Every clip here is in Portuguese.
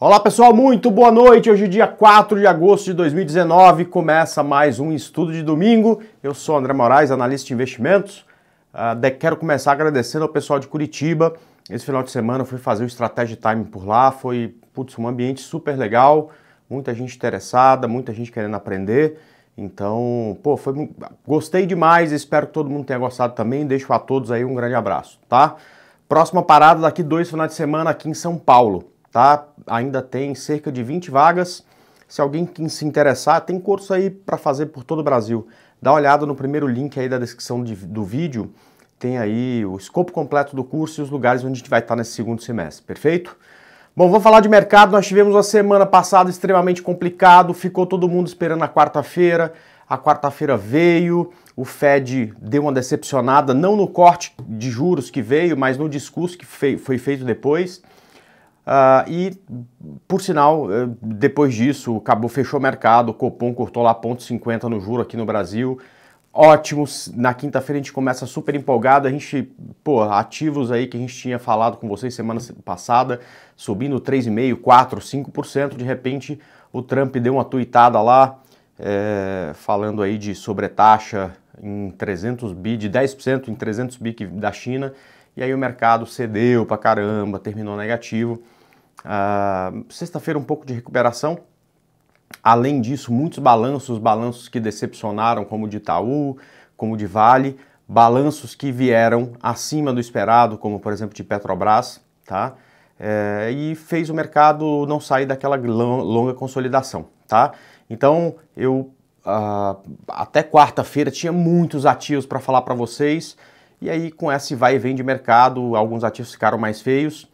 Olá pessoal, muito boa noite. Hoje, dia 4 de agosto de 2019, começa mais um estudo de domingo. Eu sou André Moraes, analista de investimentos. Uh, quero começar agradecendo ao pessoal de Curitiba. Esse final de semana eu fui fazer o Strategy Time por lá. Foi putz, um ambiente super legal, muita gente interessada, muita gente querendo aprender. Então, pô, foi, gostei demais. Espero que todo mundo tenha gostado também. Deixo a todos aí um grande abraço, tá? Próxima parada daqui dois finais de semana aqui em São Paulo tá? Ainda tem cerca de 20 vagas. Se alguém se interessar, tem curso aí para fazer por todo o Brasil. Dá uma olhada no primeiro link aí da descrição de, do vídeo. Tem aí o escopo completo do curso e os lugares onde a gente vai estar nesse segundo semestre, perfeito? Bom, vamos falar de mercado. Nós tivemos uma semana passada extremamente complicado, ficou todo mundo esperando a quarta-feira. A quarta-feira veio, o Fed deu uma decepcionada, não no corte de juros que veio, mas no discurso que foi feito depois. Uh, e, por sinal, eh, depois disso, acabou, fechou o mercado, o Copom cortou lá ponto .50 no juro aqui no Brasil. Ótimos, na quinta-feira a gente começa super empolgado, a gente, pô, ativos aí que a gente tinha falado com vocês semana passada, subindo 3,5%, 4%, 5%, de repente o Trump deu uma tuitada lá, é, falando aí de sobretaxa em 300 bi, de 10% em 300 bi da China, e aí o mercado cedeu pra caramba, terminou negativo. Uh, Sexta-feira um pouco de recuperação. Além disso, muitos balanços, balanços que decepcionaram, como de Itaú, como de Vale, balanços que vieram acima do esperado, como por exemplo de Petrobras, tá? É, e fez o mercado não sair daquela longa consolidação, tá? Então eu uh, até quarta-feira tinha muitos ativos para falar para vocês e aí com esse vai e vem de mercado, alguns ativos ficaram mais feios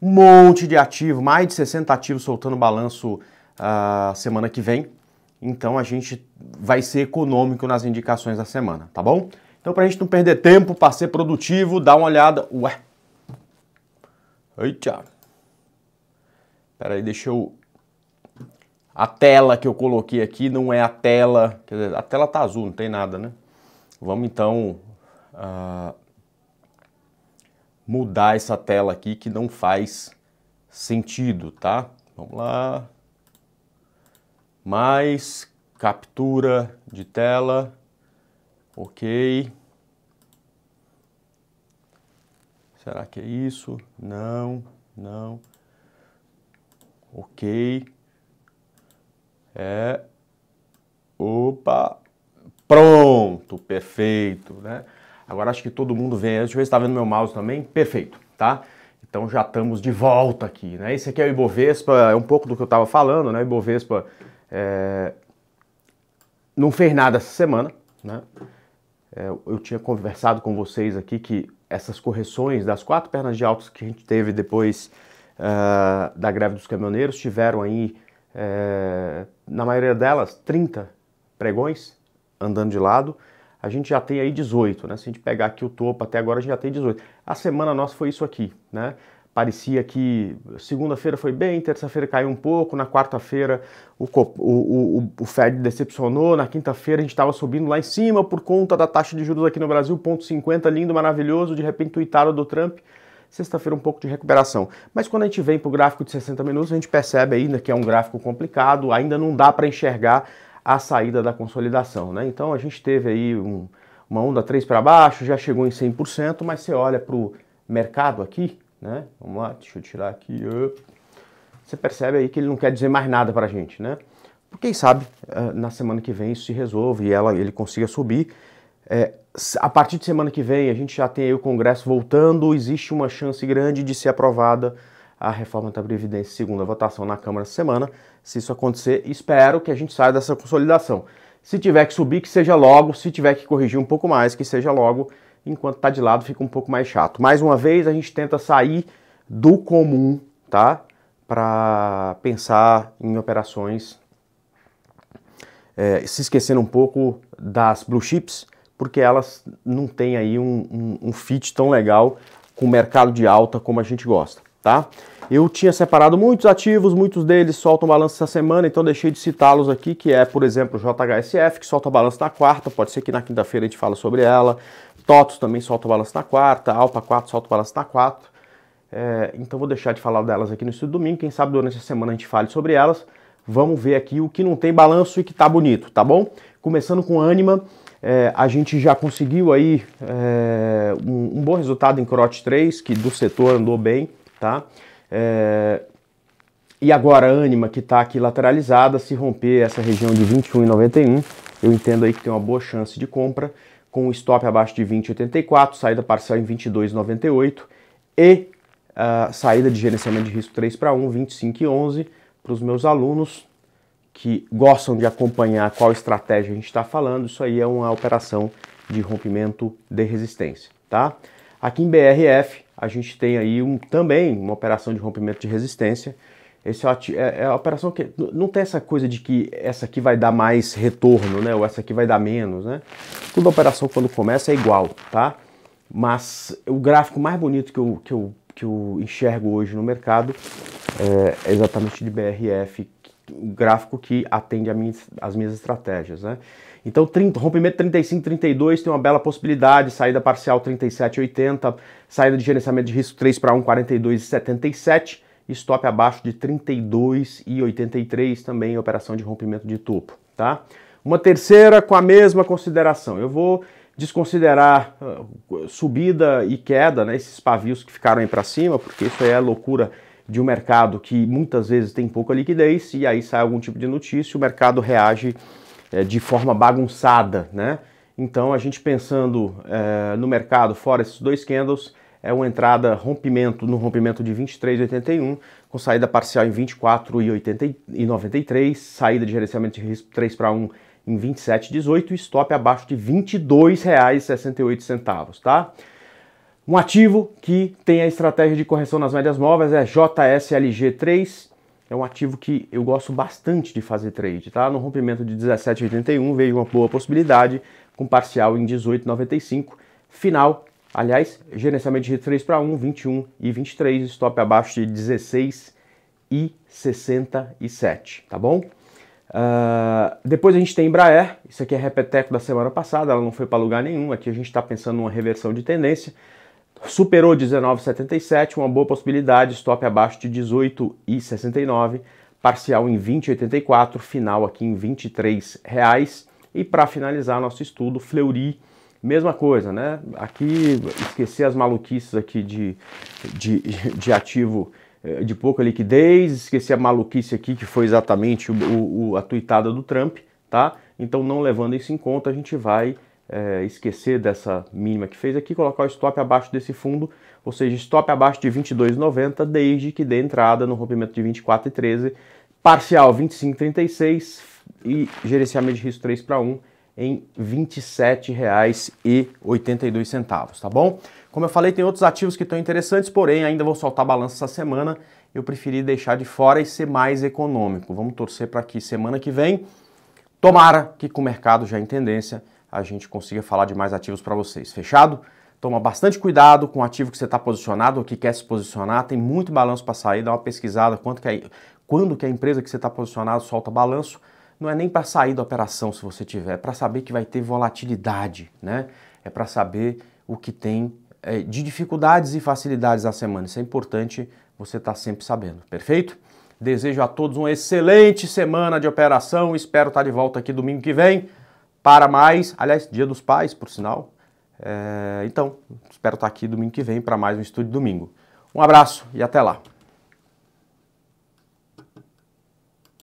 um monte de ativo, mais de 60 ativos soltando balanço a uh, semana que vem. Então a gente vai ser econômico nas indicações da semana, tá bom? Então para a gente não perder tempo, para ser produtivo, dá uma olhada. Ué. Eita. Espera aí, deixa eu... A tela que eu coloquei aqui não é a tela... Quer dizer, a tela tá azul, não tem nada, né? Vamos então... Uh mudar essa tela aqui que não faz sentido, tá? Vamos lá. Mais captura de tela. Ok. Será que é isso? Não, não. Ok. É. Opa. Pronto, perfeito, né? Agora acho que todo mundo vê. Deixa eu ver se está vendo meu mouse também. Perfeito, tá? Então já estamos de volta aqui, né? Esse aqui é o Ibovespa, é um pouco do que eu estava falando, né? O Ibovespa é... não fez nada essa semana, né? É, eu tinha conversado com vocês aqui que essas correções das quatro pernas de altos que a gente teve depois uh, da greve dos caminhoneiros tiveram aí, uh, na maioria delas, 30 pregões andando de lado a gente já tem aí 18, né? Se a gente pegar aqui o topo até agora, a gente já tem 18. A semana nossa foi isso aqui, né? Parecia que segunda-feira foi bem, terça-feira caiu um pouco, na quarta-feira o, o, o, o Fed decepcionou, na quinta-feira a gente estava subindo lá em cima por conta da taxa de juros aqui no Brasil, ponto 50, lindo, maravilhoso, de repente tuitado do Trump, sexta-feira um pouco de recuperação. Mas quando a gente vem para o gráfico de 60 minutos, a gente percebe ainda que é um gráfico complicado, ainda não dá para enxergar a saída da consolidação. Né? Então a gente teve aí um, uma onda 3 para baixo, já chegou em 100%, mas você olha para o mercado aqui, né? vamos lá, deixa eu tirar aqui, você percebe aí que ele não quer dizer mais nada para a gente. Né? Quem sabe eh, na semana que vem isso se resolve e ela, ele consiga subir. É, a partir de semana que vem a gente já tem o Congresso voltando, existe uma chance grande de ser aprovada a reforma da Previdência, segunda votação na Câmara semana. Se isso acontecer, espero que a gente saia dessa consolidação. Se tiver que subir, que seja logo. Se tiver que corrigir um pouco mais, que seja logo. Enquanto está de lado, fica um pouco mais chato. Mais uma vez, a gente tenta sair do comum, tá? Para pensar em operações, é, se esquecendo um pouco das blue chips, porque elas não têm aí um, um, um fit tão legal com o mercado de alta como a gente gosta tá? Eu tinha separado muitos ativos, muitos deles soltam balanço essa semana, então deixei de citá-los aqui, que é, por exemplo, JHSF, que solta balanço na quarta, pode ser que na quinta-feira a gente fala sobre ela. TOTOS também solta balanço na quarta, Alpa 4 solta balanço na quarta. É, então vou deixar de falar delas aqui no estudo domingo. Quem sabe durante a semana a gente fale sobre elas. Vamos ver aqui o que não tem balanço e que tá bonito, tá bom? Começando com Anima, é, a gente já conseguiu aí é, um, um, bom resultado em Crote 3, que do setor andou bem, tá? É, e agora a Anima, que está aqui lateralizada, se romper essa região de 21,91, eu entendo aí que tem uma boa chance de compra, com o stop abaixo de 20,84, saída parcial em 22,98 e uh, saída de gerenciamento de risco 3 para 1, 25,11 para os meus alunos que gostam de acompanhar qual estratégia a gente está falando, isso aí é uma operação de rompimento de resistência, tá? Aqui em BRF a gente tem aí um, também uma operação de rompimento de resistência. Esse é, é, é a operação que não tem essa coisa de que essa aqui vai dar mais retorno, né? Ou essa aqui vai dar menos, né? Toda operação quando começa é igual, tá? Mas o gráfico mais bonito que eu, que eu, que eu enxergo hoje no mercado é, exatamente de BRF, o gráfico que atende minha, as minhas estratégias. Né? Então, 30, rompimento 35, 32 tem uma bela possibilidade, saída parcial 37, 80, saída de gerenciamento de risco 3 para 1, 42 e 77, stop abaixo de 32 e 83 também operação de rompimento de topo. Tá? Uma terceira com a mesma consideração. Eu vou desconsiderar uh, subida e queda, né, esses pavios que ficaram aí para cima, porque isso é loucura de um mercado que muitas vezes tem pouca liquidez e aí sai algum tipo de notícia, o mercado reage é, de forma bagunçada, né? Então a gente pensando é, no mercado fora esses dois candles é uma entrada rompimento no rompimento de 23,81 com saída parcial em 24,93, saída de gerenciamento de risco 3 para 1 em 27,18 e stop abaixo de R$ 22,68, tá? Um ativo que tem a estratégia de correção nas médias móveis é JSLG3. É um ativo que eu gosto bastante de fazer trade, tá? No rompimento de 17,81 veio uma boa possibilidade com parcial em 18,95. Final, aliás, gerenciamento de 3 para 1, 21 e 23, stop abaixo de 16 e 67, tá bom? Uh, depois a gente tem Embraer, isso aqui é repeteco da semana passada, ela não foi para lugar nenhum, aqui a gente está pensando numa reversão de tendência. Superou 19,77, uma boa possibilidade, stop abaixo de 18,69, parcial em 20,84, final aqui em 23 reais. E para finalizar nosso estudo, Fleury, mesma coisa, né? Aqui esquecer as maluquices aqui de, de, de ativo eh, de pouca liquidez, esquecer a maluquice aqui que foi exatamente o, o, a tuitada do Trump, tá? Então não levando isso em conta, a gente vai é, esquecer dessa mínima que fez aqui, colocar o stop abaixo desse fundo, ou seja, stop abaixo de 22,90 desde que dê entrada no rompimento de 24,13, parcial 25,36 e gerenciamento de risco 3 para 1 em R$ 27,82, tá bom? Como eu falei, tem outros ativos que estão interessantes, porém ainda vou soltar balança essa semana. Eu preferi deixar de fora e ser mais econômico. Vamos torcer para que semana que vem, tomara que com o mercado já em tendência, a gente consiga falar de mais ativos para vocês. Fechado? Toma bastante cuidado com o ativo que você está posicionado ou que quer se posicionar. Tem muito balanço para sair, dá uma pesquisada quanto que quando que a empresa que você está posicionado solta balanço. Não é nem para sair da operação se você tiver, é para saber que vai ter volatilidade, né? É para saber o que tem é, de dificuldades e facilidades na semana. Isso é importante você estar tá sempre sabendo, perfeito? Desejo a todos uma excelente semana de operação. Espero estar tá de volta aqui domingo que vem para mais. Aliás, dia dos pais, por sinal. É, então, espero estar aqui domingo que vem para mais um estúdio domingo. Um abraço e até lá.